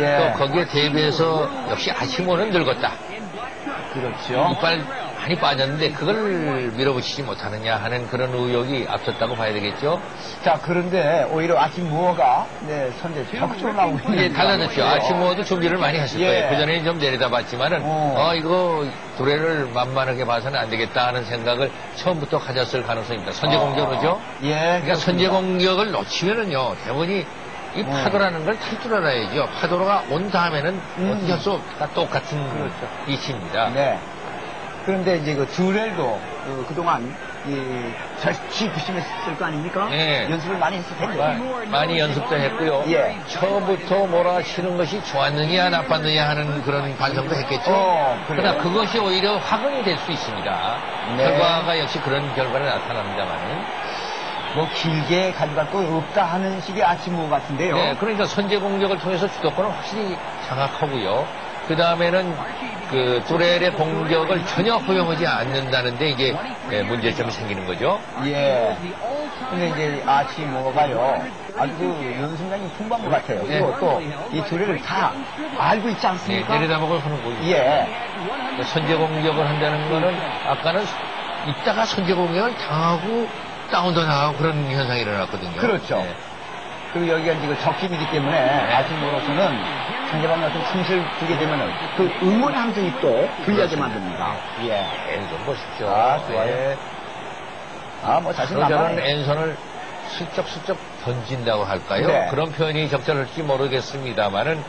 예. 또 거기에 대비해서 역시 아치모는 늙었다. 그렇죠. 이빨 많이 빠졌는데 그걸 밀어붙이지 못하느냐 하는 그런 의혹이 앞섰다고 봐야 되겠죠. 자, 그런데 오히려 아침 무어가 네, 선제 적극적으로 나오고 있는 이제 달라졌죠. 거예요. 아치모도 준비를 많이 했을 예. 거예요. 그전에는 좀 내려다봤지만은, 어. 어, 이거 도래를 만만하게 봐서는 안 되겠다 하는 생각을 처음부터 가졌을 가능성이 있다. 선제 공격으로죠. 예. 그러니까 선제 공격을 놓치면은요, 대본이 이 어. 파도라는 걸 탈 줄 알아야죠. 파도가 온 다음에는 음. 어떻게 할 수 없다. 똑같은 그렇죠. 이치입니다. 네. 그런데 이제 그 듀렐도 어, 그동안 이 절치 부심했을 거 아닙니까? 네. 연습을 많이 했을 텐데. 마- 많이 연습도 했고요. 예. 처음부터 몰아치는 것이 좋았느냐 나빴느냐 하는 그런 반성도 했겠죠. 어? 그러나 그것이 오히려 화근이 될 수 있습니다. 네. 결과가 역시 그런 결과를 나타납니다만은. 뭐 길게 가져갈 거 없다 하는 식의 아침무 같은데요. 네, 그러니까 선제 공격을 통해서 주도권은 확실히 장악하고요. 그 다음에는 그 투렐의 공격을 전혀 허용하지 않는다는데 이게 예, 문제점이 생기는 거죠. 예. 근데 이제 아치모가요, 아주 그 연습량이 풍부한 것 같아요. 네. 그리고 또이 둘을 다 알고 있지 네, 않습니까? 내려다보고 하는 거죠. 예. 선제 공격을 한다는 거는 아까는 이따가 선제 공격을 당하고 다운도 나가고 그런 현상이 일어났거든요. 그렇죠. 네. 그리고 여기가 이제 적팀이기 때문에 아침모로서는 상대방 같은 틈실 두게 되면은 그 응원 함성이 또 불리하게 만듭니다. 예. 네, 좀 보십시오. 아, 좋아요. 네. 아, 뭐 자신 남아요. 앤선을 슬쩍슬쩍 던진다고 할까요? 네. 그런 표현이 적절할지 모르겠습니다만은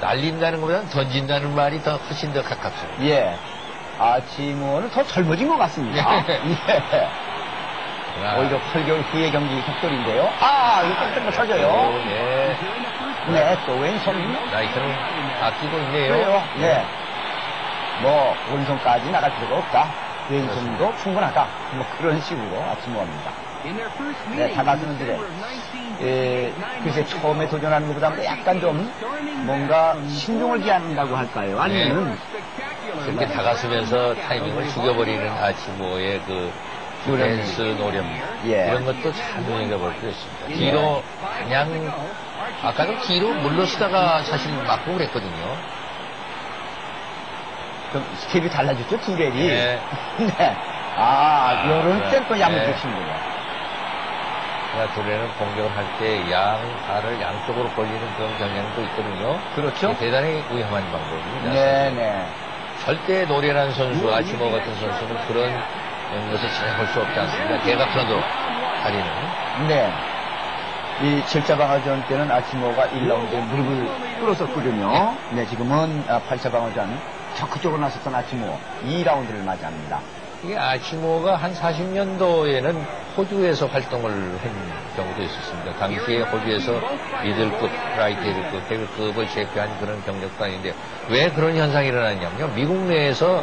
날린다는 것보다는 던진다는 말이 더 훨씬 더 가깝습니다. 예. 아치모는 더 젊어진 것 같습니다. 예. 예. 그러나 오히려 8개월 후의 경기 속돌인데요. 아, 이거 깜짝 터져요. 또, 네, 네, 또 왼손. 나이트는 아끼고 있네요. 그래요. 예. 뭐, 오른손까지 나갈 필요가 없다. 왼손도 충분하다. 뭐 그런 식으로 아침모합니다. 네, 다가서는 그래. 예, 글쎄 처음에 도전하는 것보다 약간 좀 뭔가 신중을 기한다고 할까요? 아니면은 그렇게 다가서면서 타이밍을 죽여버리는 아치 무어의 그 노련. 댄스 노련 예. 이런 것도 잘 눈여겨볼 필요 있습니다. 뒤로 그냥 아까는 뒤로 물러서다가 사실 맞고 그랬거든요. 좀 스텝이 달라졌죠, 듀렐이. 네. 네. 아, 아, 요런 네. 네. 주시는군요. 그러나 도래는 공격을 할 때 양 발을 양쪽으로 벌리는 그런 경향도 있거든요. 그렇죠? 대단히 위험한 방법입니다. 네네. 절대 노련한 선수, 아치모 같은 선수는 그런 것을 진행할 수 없지 않습니다. 대각선으로 다리는. 네. 이 칠자방어전 때는 아치모가 1라운드에 무릎을 꿇었었거든요. 네, 지금은 아, 8자방어전 적극적으로 나섰던 아치모 2라운드를 맞이합니다. 이게 아치 무어가 한 40년도에는 호주에서 활동을 한 경우도 있었습니다. 당시에 호주에서 미들급, 라이트 헤비급, 헤비급을 제패한 그런 경력도 있는데 왜 그런 현상이 일어났냐면요. 미국 내에서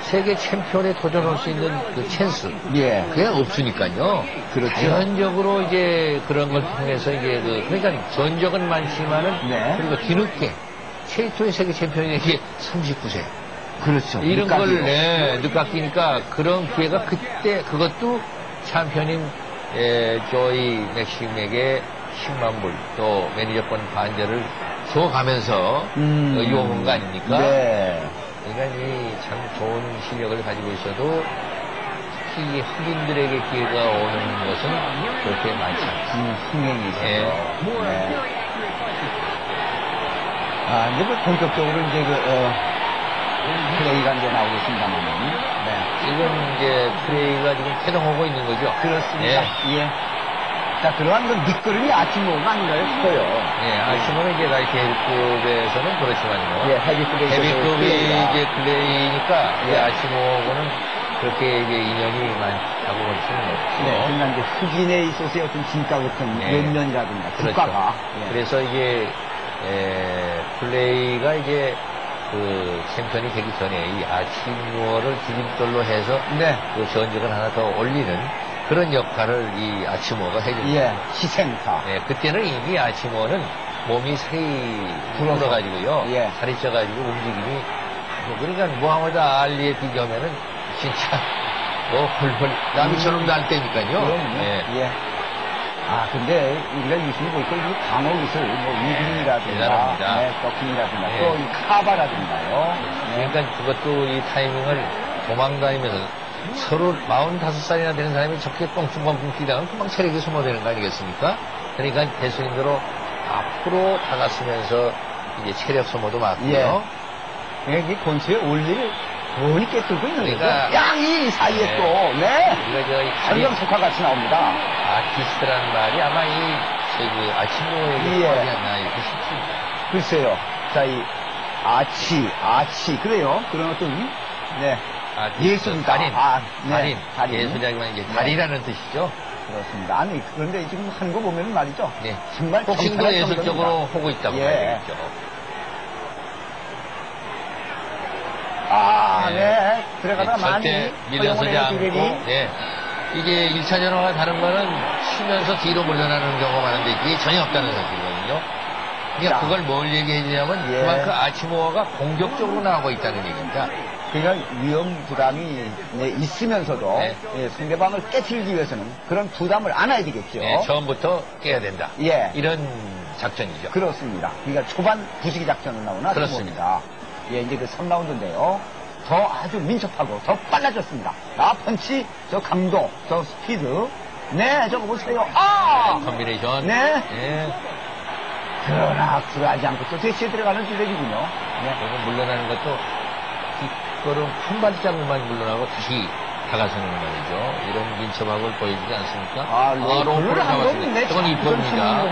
세계 챔피언에 도전할 수 있는 그 찬스 예. 그게 없으니까요. 그렇죠. 자연적으로 이제 그런 걸 통해서 이제 그 그러니까 전적은 많지만은 네. 그리고 뒤늦게 최초의 세계 챔피언에게 39세 그렇죠. 이런 걸 늦가기로. 네, 늦깎이니까 그런 기회가 그때 그것도 챔피언인 에, 조이 맥심에게 10만 불 또 매니저권 반절을 줘가면서 음. 어, 유혹한 거 아닙니까? 네. 그러니까 이참 좋은 실력을 가지고 있어도 특히 이 흑인들에게 기회가 오는 것은 그렇게 많지 않습니다. 음, 흥행이죠. 예. 네. 아, 이제 그 본격적으로 이제 그, 어, 플레이가 이제 나오고 있습니다만. 네. 지금 이제 프레이가 지금 태동하고 있는 거죠. 그렇습니다. 예. 자, 그러한 그 밑거름이 아침모가 아닌가요 싶어요. 예, 아시모는 이제 라이트 헤비급에서는 그렇지만요. 예, 헤비급에 헤비급이. 이제 클레이니까 예. 예. 아시모고는 그렇게 이제 인연이 많다고 볼 수는 없죠. 네, 그러나 이제 흑인에 있어서의 어떤 진가 같은 네. 면면이라든가 그렇죠. 국가가 예. 그래서 이제 에, 플레이가 이제 그 챔피언이 되기 전에 이 아치모어를 디딤돌로 해서 네, 그 전적을 하나 더 올리는 그런 역할을 이 아치모어가 해줍니다. 예, 희생사. 예, 그때는 이미 아치모는 몸이 살이. 불어가지고요. 예. 살이 쪄가지고 움직임이 뭐 그러니까 무하마드 알리에 비교하면은 진짜 뭐 헐헐 남이처럼 날 때니까요. 그럼요. 예. 예. 아, 근데 우리가 유심히 보니까 이 방어 기술, 뭐, 대단합니다. 네, 더킹이라든가, 네. 또이 카바라든가요. 네. 그러니까 그것도 이 타이밍을 도망다니면서 서로 45살이나 되는 사람이 저렇게 뻥충뻥충 뛰다가 금방 체력이 소모되는 거 아니겠습니까? 그러니까 대수님대로 앞으로 다가서면서 이제 체력 소모도 막고요. 예. 이게 권수에 올리를 거의 깨뜨고 있는 거죠. 그러니까- 양이 사이에 네. 또, 네. 우리가 저이 설명 속화 같이 나옵니다. 아티스트라는 말이 아마 이 저기 아침모에게 예. 포함이 안나 이렇게 싶습니다. 글쎄요. 자, 이, 아치, 아치. 그래요. 그런 어떤, 네. 아티스트, 예술가. 달인, 아, 네. 달인, 달인. 예술자지만 이제 네. 달이라는 뜻이죠. 그렇습니다. 아니, 그런데 지금 하는 거 보면 말이죠. 네. 정말 정말 예술적으로. 하고 있다고 예. 봐야겠죠. 아, 네. 들어가다가 많이 절대 밀려서지 허용을 해요, 않고. 네. 이게 1차 전화가 다른 거는 쉬면서 뒤로 물러나는 경우가 많은데 이게 전혀 없다는 사실이거든요. 그러니까 자. 그걸 뭘 얘기해 주냐면 예. 그만큼 아치모어가 공격적으로 나오고 있다는 얘기입니다. 그러니까 위험 부담이 네, 있으면서도 네. 예, 상대방을 깨트리기 위해서는 그런 부담을 안아야 되겠죠. 네, 처음부터 깨야 된다. 예. 이런 작전이죠. 그렇습니다. 그러니까 초반 부수기 작전을 나오나 그렇습니다. 예, 이제 그 3라운드인데요. 더 아주 민첩하고 더 빨라졌습니다. 아, 펀치, 저 강도, 저 스피드. 네, 저거 보세요. 아! 콤비네이션. 네. 예. 그러나 굴하지 않고 또 대치에 들어가는 듀렐이군요. 네. 그리고 물러나는 것도 뒷 걸음 한 발짝만 물러나고 다시 다가서는 말이죠. 이런 민첩함을 보여주지 않습니까? 아, 한 잡았습니다. 건내 저건 참 이쁩니다.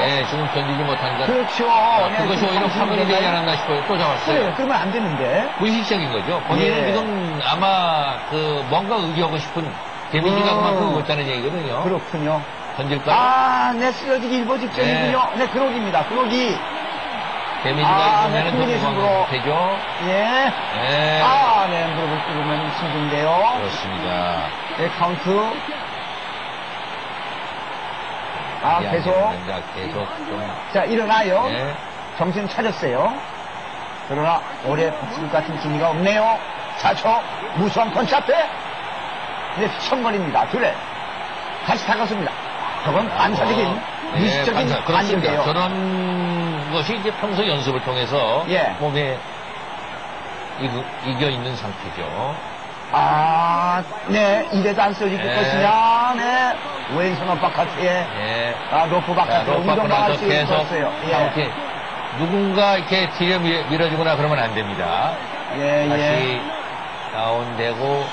네, 지금 견디지 못한 건 그렇죠. 아, 네, 그것이 오히려 화근이 되지 않았나 싶어요. 또 그래요. 잡았어요. 그러면 안 되는데. 무의식적인 거죠. 본인은 예. 지금 아마 그 뭔가 의지하고 싶은 데미지가 음. 그만큼 입었다는 얘기거든요. 그렇군요. 던질까? 아, 네, 쓰러지기 일보 직전이군요. 네, 그러기입니다. 그러기. 데미지가 아, 네, 있으면 더 콤비네이션으로. 무거운 되죠. 예. 네. 아, 네, 무릎을 꿇으면 힘든데요. 그렇습니다. 네, 카운트. 아, 계속. 계속 좀. 자, 일어나요. 네. 정신 차렸어요. 그러나 올해 복수 같은 기미가 없네요. 자초 무수한 펀치 앞에 네, 휘청거립니다. 둘에 다시 다가섭니다. 저건 반사적인 반사. 그렇습니다. 반격이에요. 저런 것이 이제 평소 연습을 통해서 예. 몸에 이겨, 있는 상태죠. 아, 네, 이래도 안 써질 네. 것이냐, 네. 왼손 바깥에, 예. 아, 로프 바깥에 나서 할수 계속 있었어요. 이렇게 누군가 이렇게 뒤에 밀- 밀어주거나 그러면 안 됩니다. 예, 예, 다시 예. 다운되고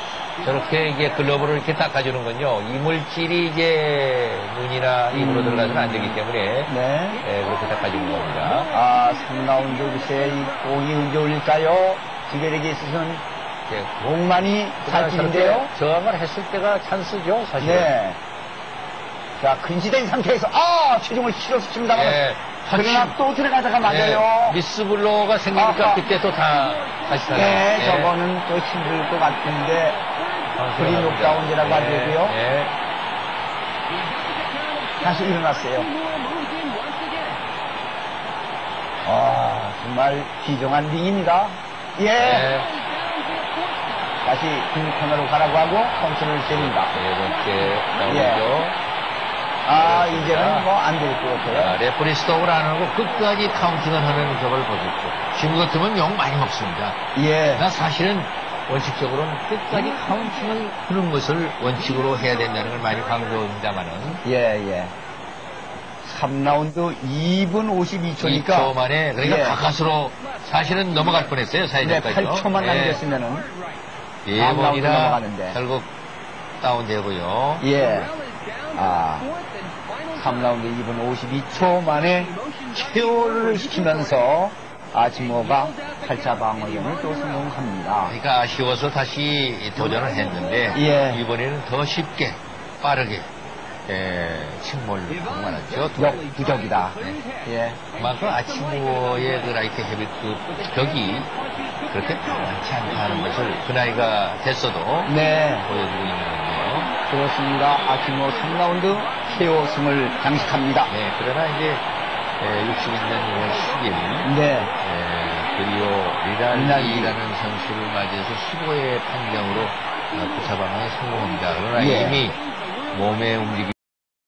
저렇게 이게 글러브를 이렇게 닦아주는 건요. 이물질이 이제 눈이나 입으로 음. 들어가서는 안 되기 때문에 네. 예, 그렇게 닦아주는 겁니다. 아, 3라운드 글쎄, 이 공이 언제 올릴까요? 지게력에 있어서는 예, 공만이 살 길인데요. 저렇게 저항을 했을 때가 찬스죠, 사실. 네. 자, 근시된 상태에서, 아! 체중을 실어서 칩니다만. 예, 그러나. 또 들어가다가 맞아요. 예, 미스블로가 생기니까 아하. 그때 또 다 다시 살아요. 네, 예. 저거는 또 힘들 것 같은데. 프리 갑니다. 녹다운이라고 하죠, 예, 이거요? 예. 다시 일어났어요. 아, 정말 비정한 링입니다. 예. 예. 다시 긴 코너로 가라고 하고 펀치를 셉니다. 네 번째 예. 나오죠. 아, 그렇습니다. 이제는 뭐 안 될것 자, 같아요. 레프리 스톱을 안 하고 끝까지 counting을 하는 저걸 보셨죠. 지금 같으면 욕 많이 먹습니다. 예. 나 사실은 원칙적으로는 끝까지 counting을 하는 것을 원칙으로 해야 된다는 걸 많이 강조합니다만은 예, 예. 3라운드 2분 52초니까. 2초 만에 그러니까 예. 가까스로 사실은 넘어갈 뻔했어요 네, 사회자까지요. 8초만 예. 남겼으면은. 네 라운드 번이나 넘어가는데. 결국 다운되고요. 예. 아, 3라운드 2분 52초 만에 KO를 시키면서 아지모가 8차 방어전을 또 성공합니다. 그러니까 아쉬워서 다시 도전을 했는데 예. 이번에는 더 쉽게 빠르게 예, 침몰 강만했죠. 역부족이다. 예. 그만큼 아치모의 그 라이트 헤비 그 격이 그렇게 많지 않다는 것을 그 나이가 됐어도 네, 보여주고 있는. 그렇습니다. 아지모 3라운드 KO 승을 장식합니다. 네, 그러나 이제 60년 6월 10일 네. 그리오 리랄리. 리랄리라는 선수를 맞이해서 15의 판정으로 어, 구차방에 성공합니다. 그러나 예. 이미 몸의 움직임